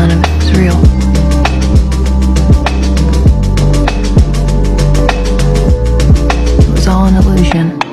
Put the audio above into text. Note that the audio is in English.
none of it was real. It was all an illusion.